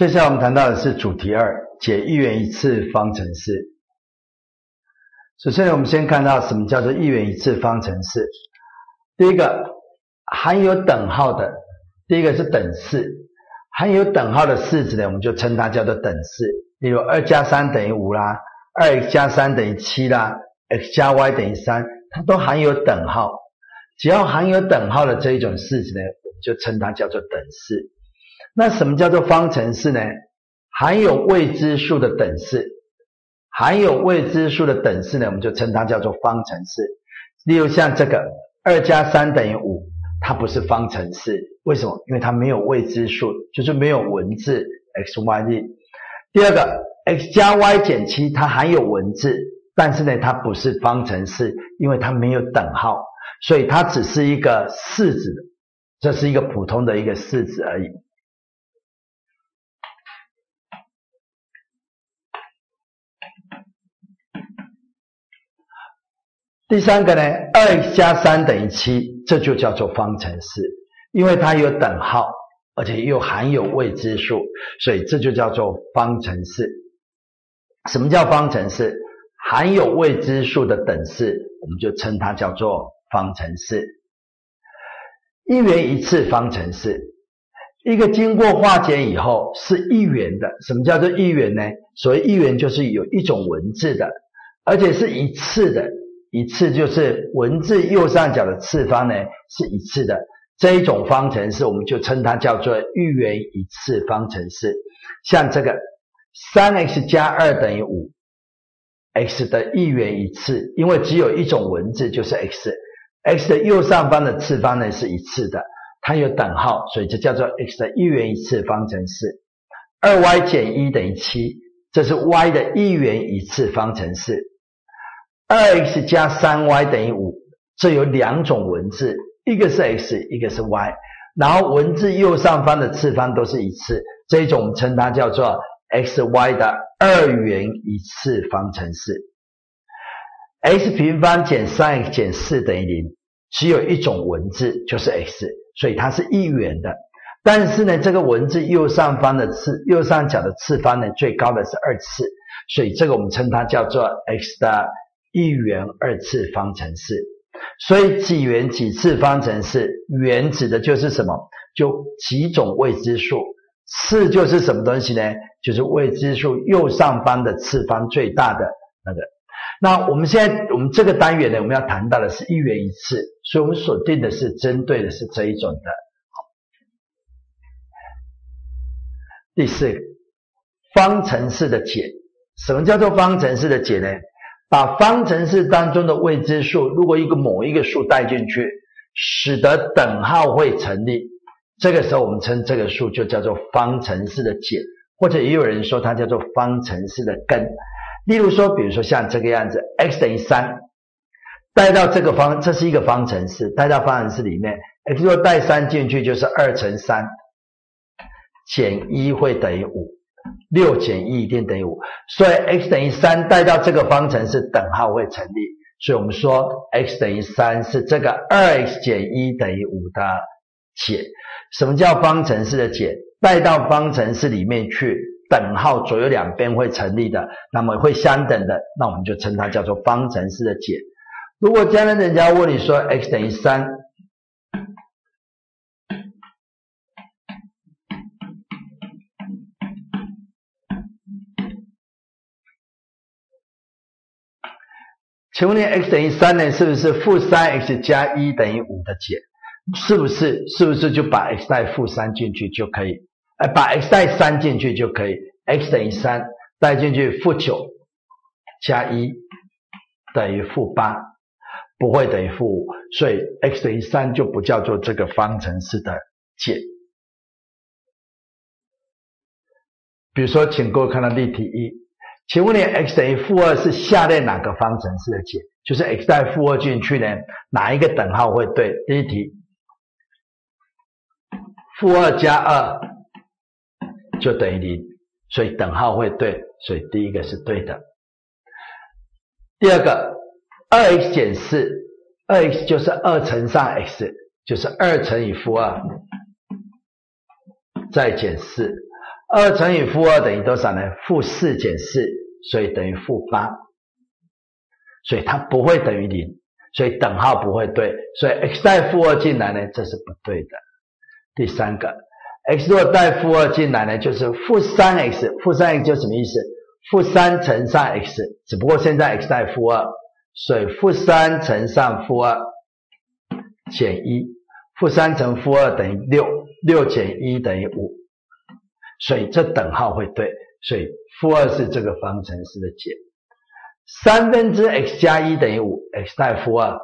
接下来我们谈到的是主题二，解一元一次方程式。首先呢，我们先看到什么叫做一元一次方程式。第一个含有等号的，第一个是等式，含有等号的式子呢，我们就称它叫做等式。例如二加三等于五啦，二 x 加三等于七啦，x 加 y 等于三，它都含有等号。只要含有等号的这一种式子呢，我们就称它叫做等式。那什么叫做方程式呢？含有未知数的等式，含有未知数的等式呢，我们就称它叫做方程式。例如像这个二加三等于五，它不是方程式，为什么？因为它没有未知数，就是没有文字 x、y、z。第二个 x 加 y 减七，它含有文字，但是呢，它不是方程式，因为它没有等号，所以它只是一个式子，这是一个普通的一个式子而已。第三个呢，二加三等于七，这就叫做方程式，因为它有等号，而且又含有未知数，所以这就叫做方程式。什么叫方程式？含有未知数的等式，我们就称它叫做方程式。一元一次方程式，一个经过化简以后是一元的。什么叫做一元呢？所谓一元就是有一种文字的，而且是一次的。一次就是文字右上角的次方呢是一次的这一种方程式，我们就称它叫做一元一次方程式。像这个三 x 加二等于五，x 的一元一次，因为只有一种文字就是 x，x 的右上方的次方呢是一次的，它有等号，所以就叫做 x 的一元一次方程式。二 y 减一等于七，这是 y 的一元一次方程式。二 x 加三 y 等于五，这有两种文字，一个是 x，一个是 y，然后文字右上方的次方都是一次，这一种我们称它叫做 x y 的二元一次方程式。x 平方减三 x 减四等于零，只有一种文字就是 x，所以它是一元的。但是呢，这个文字右上方的次右上角的次方呢，最高的是二次，所以这个我们称它叫做 x 的。一元二次方程式，所以几元几次方程式，元指的就是什么？就几种未知数。次就是什么东西呢？就是未知数右上方的次方最大的那个。那我们现在我们这个单元呢，我们要谈到的是一元一次，所以我们锁定的是针对的是这一种的。好第四，方程式的解。什么叫做方程式的解呢？把方程式当中的未知数，如果一个某一个数带进去，使得等号会成立，这个时候我们称这个数就叫做方程式的解，或者也有人说它叫做方程式的根。例如说，比如说像这个样子，x 等于三，带到这个方，这是一个方程式，带到方程式里面，x 若带三进去就是二乘三减一会等于五。六减一一定等于五，所以 x 等于三带到这个方程式等号会成立，所以我们说 x 等于三是这个二 x 减一等于五的解。什么叫方程式的解？带到方程式里面去，等号左右两边会成立的，那么会相等的，那我们就称它叫做方程式的解。如果将来人家问你说 x 等于三。请问你 x 等于三呢？是不是负三 x 加一等于五的解？是不是？是不是就把 x 带负三进去就可以？哎，把 x 带三进去就可以。x 等于三，带进去负九加一等于负八，不会等于负五，所以 x 等于三就不叫做这个方程式的解。比如说，请各位看到例题一。请问你 x 等于负二是下列哪个方程式的解？就是 x 带负二进去呢，哪一个等号会对？第一题，负二加二就等于零，所以等号会对，所以第一个是对的。第二个，二 x 减四，二 x 就是二乘上 x，就是二乘以负二再减四。二乘以负二等于多少呢？负四减四，所以等于负八，所以它不会等于零，所以等号不会对，所以 x 带负二进来呢，这是不对的。第三个，x 如果带负二进来呢，就是负三 x，负三 x 就什么意思？负三乘上 x，只不过现在 x 带负二，所以负三乘上负二减一，负三乘负二等于六，六减一等于五，所以这等号会对，所以负二是这个方程式的解。三分之 x 加一等于五，x 带负二，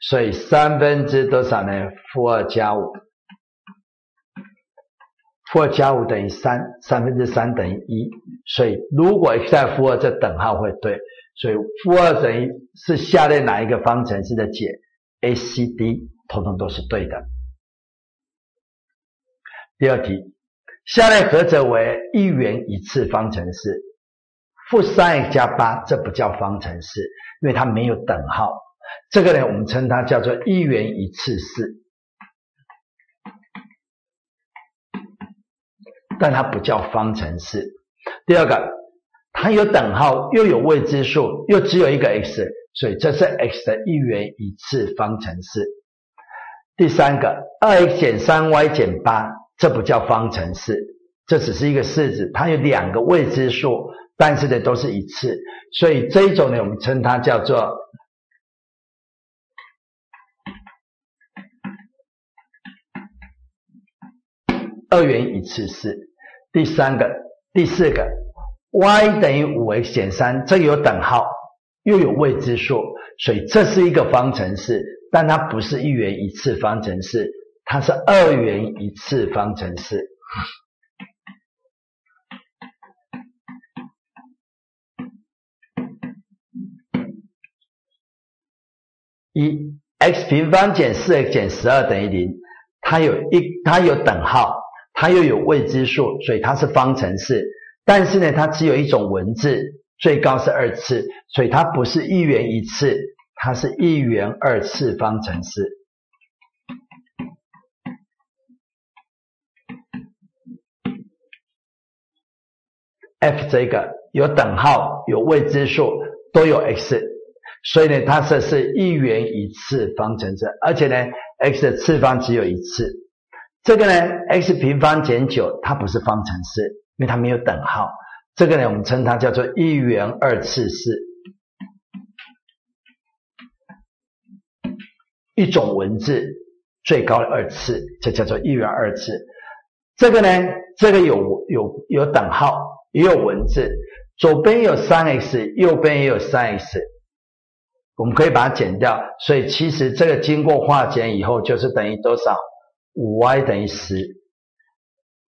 所以三分之多少呢？负二加五。负二加五等于三，三分之三等于一，所以如果 x 带负二，这等号会对，所以负二等于是下列哪一个方程式的解？A、C、D 统统都是对的。第二题，下列何者为一元一次方程式？负三 x 加八，这不叫方程式，因为它没有等号。这个呢，我们称它叫做一元一次式。但它不叫方程式。第二个，它有等号，又有未知数，又只有一个 x，所以这是 x 的一元一次方程式。第三个，二 x 减三 y 减八，这不叫方程式，这只是一个式子，它有两个未知数，但是呢都是一次，所以这一种呢，我们称它叫做。二元一次式，第三个、第四个，y 等于五 x 减三，这有等号，又有未知数，所以这是一个方程式，但它不是一元一次方程式，它是二元一次方程式。一 x 平方减四 x 减十二等于零，它有一它有等号。它又有未知数，所以它是方程式。但是呢，它只有一种文字，最高是二次，所以它不是一元一次，它是一元二次方程式。F 这个有等号、有未知数，都有 x，所以呢，它是是一元一次方程式，而且呢，x 的次方只有一次。这个呢，x 平方减九，它不是方程式，因为它没有等号。这个呢，我们称它叫做一元二次式，一种文字最高的二次，这叫做一元二次。这个呢，这个有有有等号，也有文字，左边有三 x，右边也有三 x，我们可以把它减掉，所以其实这个经过化简以后，就是等于多少？五 y 等于十，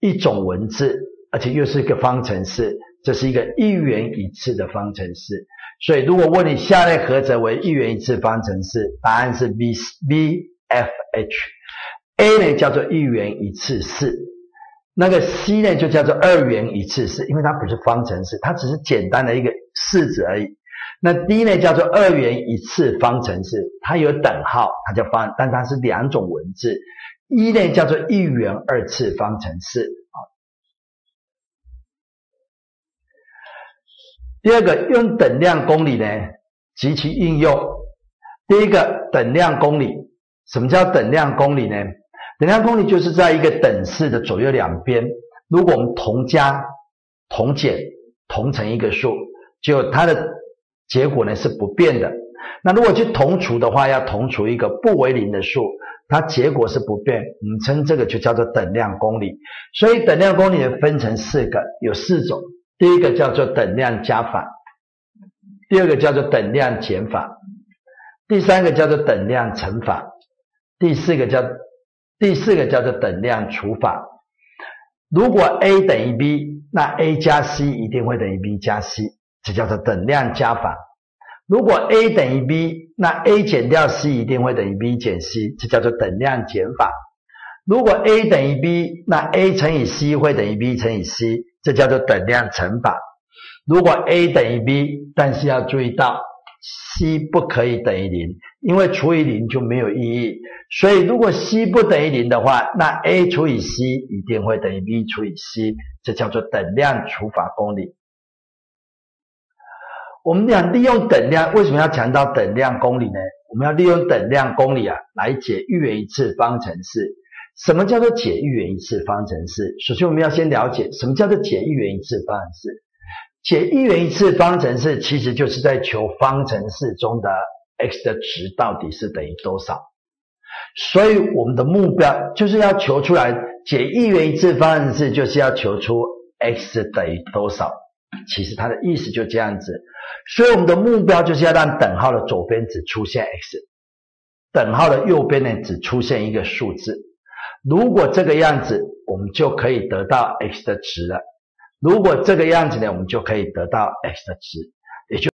一种文字，而且又是一个方程式，这是一个一元一次的方程式。所以，如果问你下列何者为一元一次方程式，答案是 B B F H。A 呢叫做一元一次式，那个 C 呢就叫做二元一次式，因为它不是方程式，它只是简单的一个式子而已。那 D 呢叫做二元一次方程式，它有等号，它叫方，但它是两种文字。一呢叫做一元二次方程式啊。第二个用等量公理呢及其应用。第一个等量公理，什么叫等量公理呢？等量公理就是在一个等式的左右两边，如果我们同加、同减、同乘一个数，就它的结果呢是不变的。那如果去同除的话，要同除一个不为零的数。它结果是不变，我们称这个就叫做等量公理。所以等量公理分成四个，有四种。第一个叫做等量加法，第二个叫做等量减法，第三个叫做等量乘法，第四个叫第四个叫做等量除法。如果 a 等于 b，那 a 加 c 一定会等于 b 加 c，这叫做等量加法。如果 a 等于 b，那 a 减掉 c 一定会等于 b 减 c，这叫做等量减法。如果 a 等于 b，那 a 乘以 c 会等于 b 乘以 c，这叫做等量乘法。如果 a 等于 b，但是要注意到 c 不可以等于零，因为除以零就没有意义。所以如果 c 不等于零的话，那 a 除以 c 一定会等于 b 除以 c，这叫做等量除法公理。我们讲利用等量，为什么要强调等量公理呢？我们要利用等量公理啊，来解一元一次方程式。什么叫做解一元一次方程式？首先我们要先了解什么叫做解一元一次方程式。解一元一次方程式，其实就是在求方程式中的 x 的值到底是等于多少。所以我们的目标就是要求出来解一元一次方程式，就是要求出 x 等于多少。其实它的意思就这样子。所以我们的目标就是要让等号的左边只出现 x，等号的右边呢只出现一个数字。如果这个样子，我们就可以得到 x 的值了。如果这个样子呢，我们就可以得到 x 的值。也就